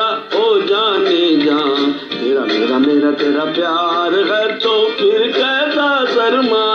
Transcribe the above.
मेरा ओ जाने जा। तेरा मेरा मेरा तेरा प्यार है तो फिर कैसा शर्मा।